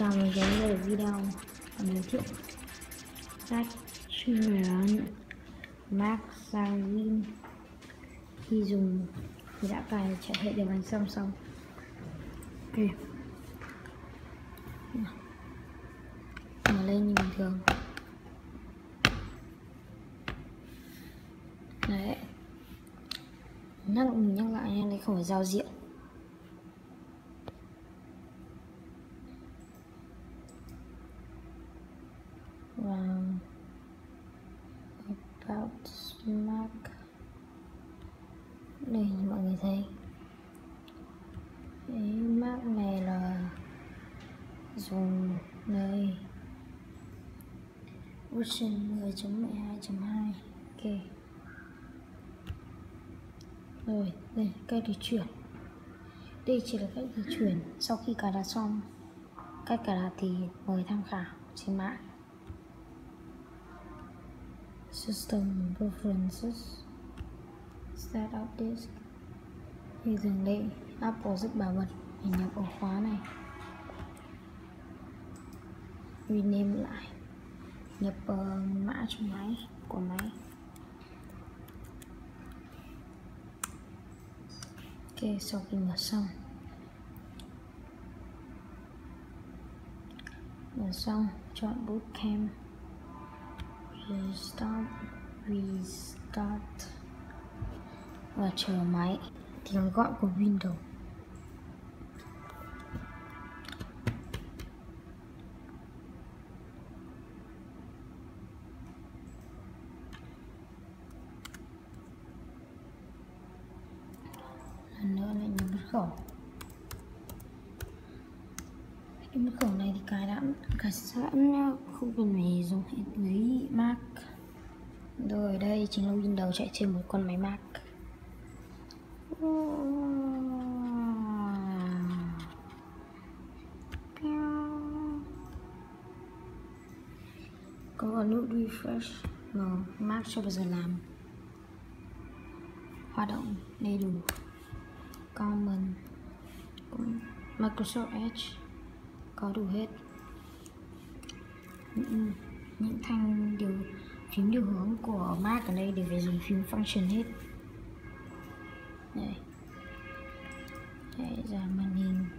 chào mình đến với video giới thiệu sách chuyên Mac Sarin. Khi dùng thì đã cài chạy hệ điều hành song song. Ok. Mở lên như bình thường. Đấy. Nhắc mình nhắc lại nha, đây không phải giao diện và about Mac đây như mọi người thấy. Cái Mac này là dùng đây. Version 10.12.2 ok. Rồi, đây, cách di chuyển. Đây chỉ là cách di chuyển sau khi cài đặt xong. Cách cài đặt thì mời tham khảo trên mạng. System Preferences. Startup Disk thì dừng lệ Apple giúp bảo mật mình nhập ổ khóa này. Rename lại. Nhập uh, mã cho máy của máy. Ok sau khi mở xong. Mở xong chọn bootcamp. Restart restart và chờ máy. Tiếng gọi của Windows. Lần nữa lại nhấn mật khẩu. Cái mật khẩu này thì cài đã cài sẵn không cần phải dùng hết lấy Mac. Rồi đây chính là Windows chạy trên một con máy Mac có nút refresh. No, map chưa bao giờ làm. Hoạt động đầy đủ. Common. Microsoft Edge. Có đủ hết. Những, những thanh điều phím điều hướng của Mac ở đây đều phải dùng phím function hết đây đây ra màn hình